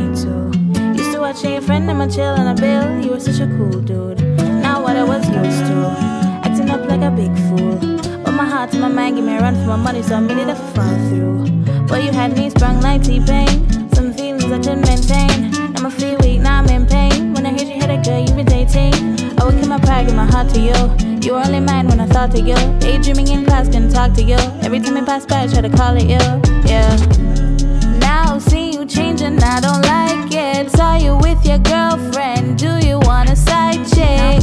Used to watching your friend and my chill on a bill. You were such a cool dude. Now what I was used to. Acting up like a big fool. But my heart and my mind give me a run for my money, so I made it a fall through. But you had me sprung like T-Pain. Some feelings I couldn't maintain. Now my feet weak, now I'm in pain. When I heard you had a girl you been dating. I would give my pride, give my heart to you. You were only mine when I thought of you. Daydreaming in class, couldn't talk to you. Every time I pass by, I try to call it you. Yeah. You changing, I don't like it. Saw you with your girlfriend. Do you want a side chick?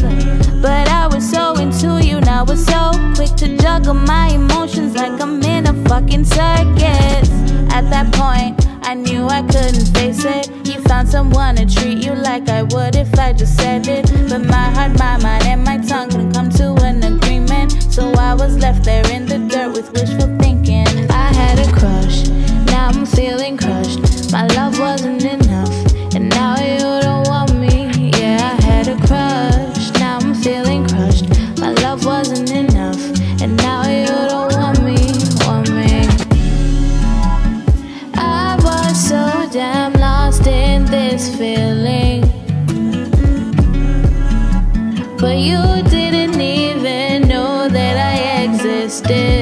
But I was so into you, now was so quick to juggle my emotions like I'm in a fucking circus. At that point, I knew I couldn't face it. You found someone to treat you like I would if I just said it. But my heart, my mind, and my tongue couldn't come to an agreement. So I was left there My love wasn't enough, and now you don't want me. Yeah, I had a crush, now I'm feeling crushed. My love wasn't enough, and now you don't want me, want me. I was so damn lost in this feeling. But you didn't even know that I existed.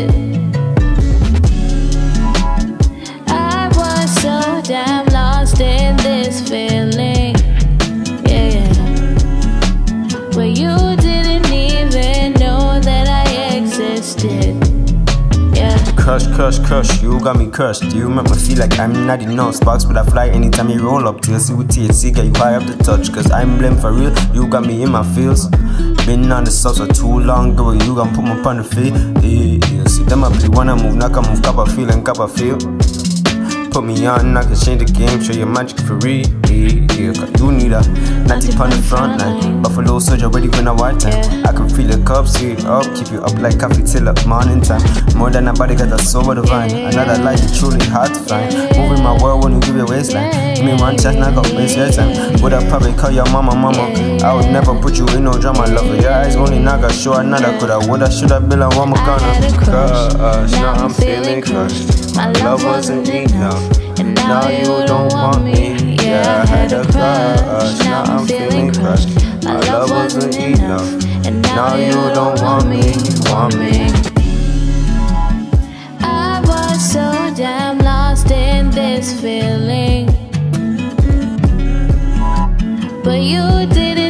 Crush, crush, you got me crushed. You make me feel like I'm not enough. Sparks will fly anytime you roll up. TLC with THC, get you high up the touch. Cause I'm blamed for real, you got me in my feels. Been on the sauce for too long, girl, you gon' put me on the feet. Yeah, yeah. See them up, they wanna move, knock I move, cup I feel and cup I feel. Put me on, I can change the game, show you magic for real. Yeah, yeah, cause you need a natty on the front line. Buffalo soldier ready when I white time. I feel the cups heat up, keep you up like coffee till up morning time. More than a body got a sober divine. Another life is truly hard to find. Moving my world when you give your waistline. Give me one chance, now I got waste your time. Would I probably call your mama, mama? I would never put you in no drama, lover. Your eyes only naga, show another. Coulda, woulda, shoulda, been a woman I had a gonna. Uh, crush, Crush, now I'm feeling crushed. My love wasn't enough, and now you don't want me. Yeah, I had a crush, now I'm feeling crushed. My love wasn't enough, now you don't want me, want me. I was so damn lost in this feeling, but you didn't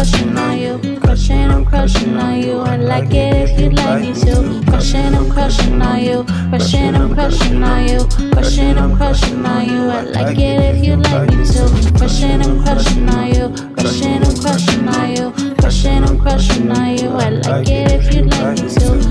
Crushing, on you. Crushing, I'm crushing on you. I'd like it if you'd like me to. Crushing, I'm crushing on you. Crushing, I'm crushing on you. Crushing, I'm crushing on you. I'd like it if you'd like me to. Crushing, I'm crushing on you. Crushing, I'm crushing on you. Crushing, I'm crushing on you. I'd like it if you'd like me to.